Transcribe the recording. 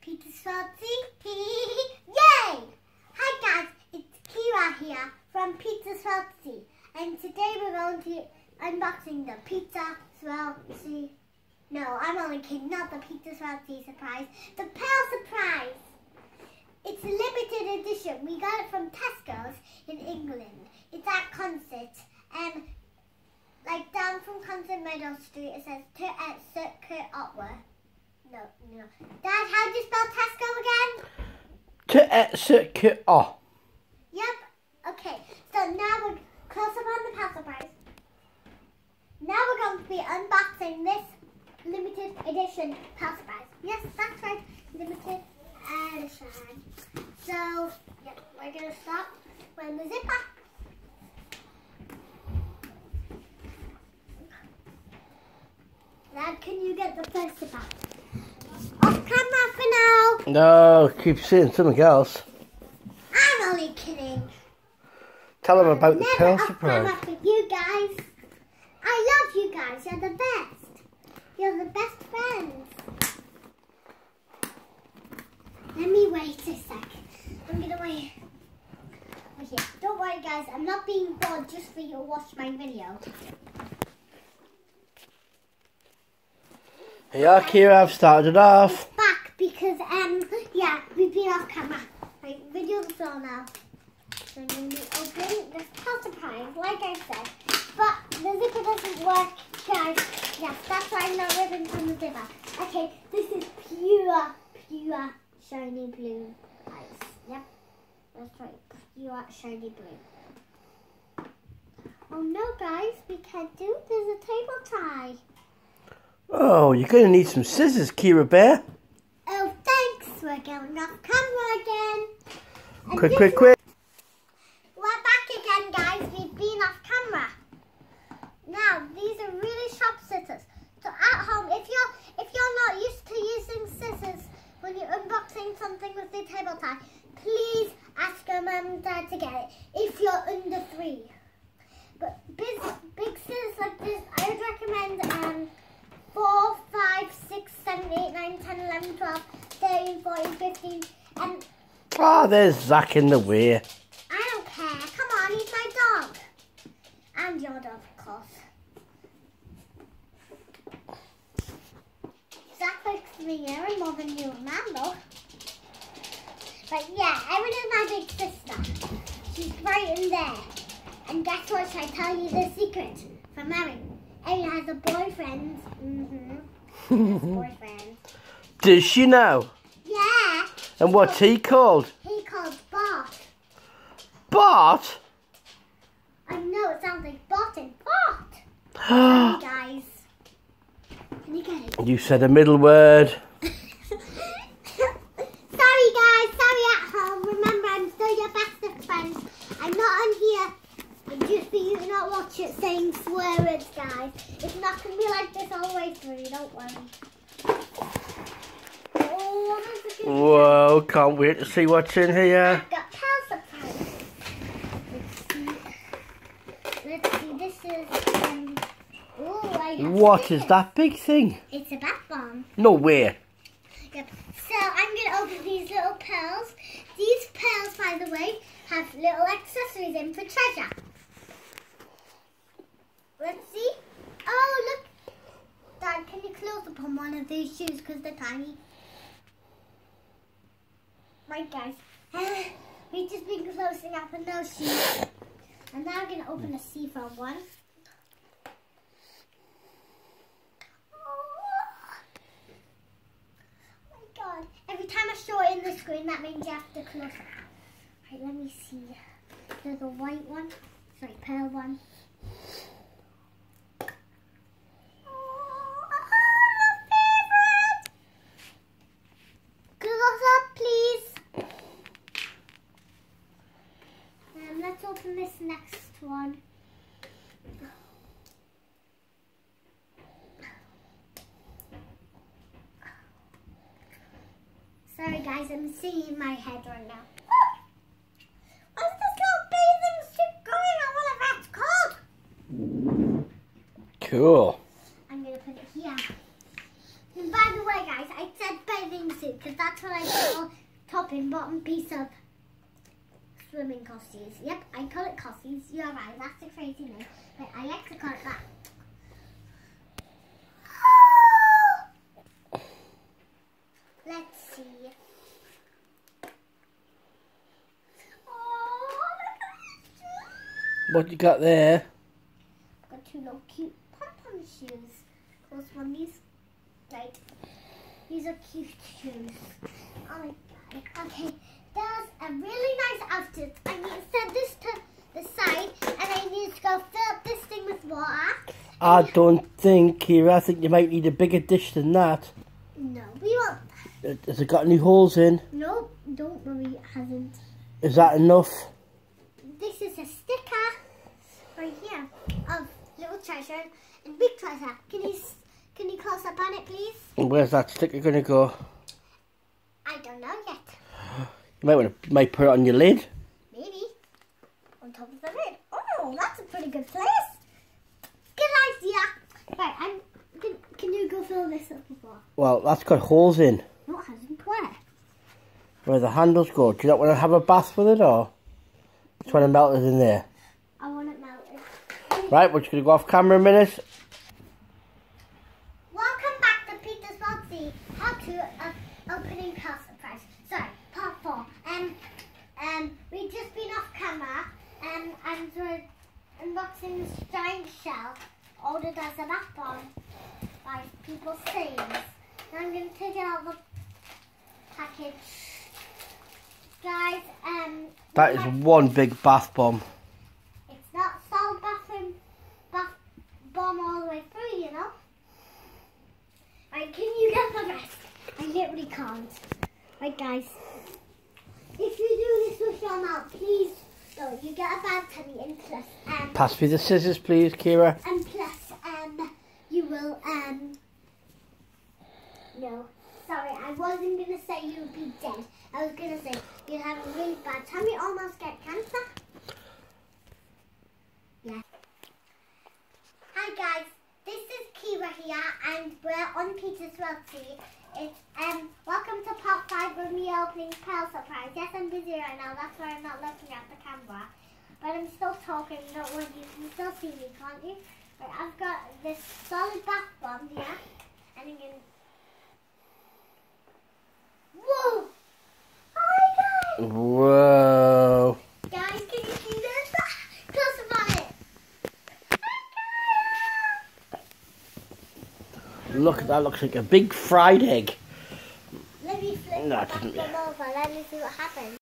Peter Salty. Yay! Hi guys, it's Kira here from Pizza Salty. And today we're going to unboxing the Pizza Salty. No, I'm only kidding, not the Pizza Salty surprise. The Pearl Surprise. It's a limited edition. We got it from Tesco's in England. It's at Concert. And like down from Concert Meadow Street, it says to at Circuit Otway. No, no. Dad, how do you spell Tesco again? Oh. Yep. Okay. So now we're close up on the Pearl Surprise. Now we're going to be unboxing this limited edition Pearl Surprise. Yes, that's right. Limited edition. So, yep, we're going to stop when the zipper. Dad, can you get the first zipper? Off camera for now. No, keep saying something else. I'm only kidding. Tell them about the pearl surprise. you guys. I love you guys. You're the best. You're the best friends. Let me wait a sec. I'm gonna wait. Okay, don't worry guys. I'm not being bored just for you to watch my video. Yeah, Kira, I've started it off. Off camera. Right, video's on now. So I'm gonna be opening this pearl surprise, like I said. But the zipper doesn't work, guys. Yes, that's why I'm not ripping from the zipper. Okay, this is pure, pure shiny blue ice. Yep, that's right, pure shiny blue. Oh no, guys, we can't do. There's a cable tie. Oh, you're going to need some scissors, Kira Bear. We're off camera again. And Quick, quick, quick. We're back again, guys. We've been off camera. Now, these are really sharp scissors. So at home, if you're if you're not used to using scissors when you're unboxing something with the cable tie, please ask your mum and dad to get it if you're under three. But big, big scissors like this, I would recommend um, 4, 5, 6, 7, 8, 9, 10, 11, 12, 13, 14, 15, and Ah, there's Zach in the way. I don't care. Come on, he's my dog. And your dog, of course. Zach likes me Erin more than you and Mando. But yeah, Erin is my big sister. She's right in there. And guess what? Should I tell you the secret from Erin? Erin has a boyfriend. Mm-hmm. Has a boyfriend. Does she know? And what's he called? He called Bart. Bart? I know it sounds like Bart and Bart. Sorry, guys. Can you get it? you said a middle word. sorry, guys. Sorry at home. Remember, I'm still your bestest friend. I'm not on here just for you to not watch it saying swear words, guys. It's not going to be like this all the way through. Don't worry. Oh, that's a good Whoa, can't wait to see what's in here. I've got. Let's see. Let's see. This is. Um, oh, I have What is that big thing? It's a bath bomb. No way. Yep. So I'm going to open these little pearls. These pearls, by the way, have little accessories in for treasure. Let's see. Oh, look. Dad, can you close up on one of these shoes because they're tiny? Right, guys. We've just been closing up those shoes. And now I'm going to open a seafoam one. Oh my god. Every time I show it in the screen, that means you have to close it. Right, let me see. There's a white one. Sorry, pearl one. Oh, my favorite. Close up, please. Um, let's open this next one. Sorry guys, I'm seeing my head right now. What's this little bathing suit going on? What that's called? Cool. I'm gonna put it here. And by the way, guys, I said bathing suit because that's what I call top and bottom piece of swimming costumes. Yep, I call it costumes. You're right, that's a crazy name. But I like to call it that. Let's see. Oh, look at this. What you got there? Got two little cute pom-pom shoes. Close one these. Right. These are cute shoes. Oh my god. Okay. There's a really outfit. I need to set this to the side and I need to go fill up this thing with water. I don't think, Kira. I think you might need a bigger dish than that. No, we won't. Uh, Has it got any holes in? No, don't worry, it hasn't. Is that enough? This is a sticker right here of little treasure and big treasure. Can you can you close up on it, please? And where's that sticker going to go? I don't know yet. You might want to might put it on your lid. Maybe on top of the lid. Oh, that's a pretty good place. Good idea. Right, I'm. Can, can you go fill this up water? Well, that's got holes in. No, it hasn't. Where? Where the handles go. Do you not want to have a bath with it or? Just want to melt it in there. I want it melted. Right, we're just going to go off camera a minute. Welcome back to Peter's Boxy. How to uh, opening pearl surprise. Sorry, part four. Um, um, we've just been off camera, um, and we're unboxing this ordered as a bath bomb by People Sayings. Now I'm going to take it out of the package. Guys, um, That is one big bath bomb. it's not solid bathroom bath bomb all the way through, you know. Right, can you get the rest? I literally can't. Right, guys. If you do this with your mouth, please You get a bad tummy and plus, um, Pass me the scissors, please, Kira. and plus, um, you will, um, no. Sorry, I wasn't gonna say you'd be dead. I was gonna say you'd have a really bad tummy, almost get cancer. Yeah. Hi guys, this is Kira here, and we're on Peter's Royalty. It's um, welcome to part five of me opening Pearl Surprise. Yes, I'm busy right now. That's why I'm not looking at the camera, but I'm still talking. Don't worry, you can still see me, can't you? Right, I've got this solid bath bomb here, and I'm gonna. Whoa! Oh my god! Whoa. Guys, can you see this? Close up on it. Look, that looks like a big fried egg. Let me flip No, it bomb over. Let me see what happens.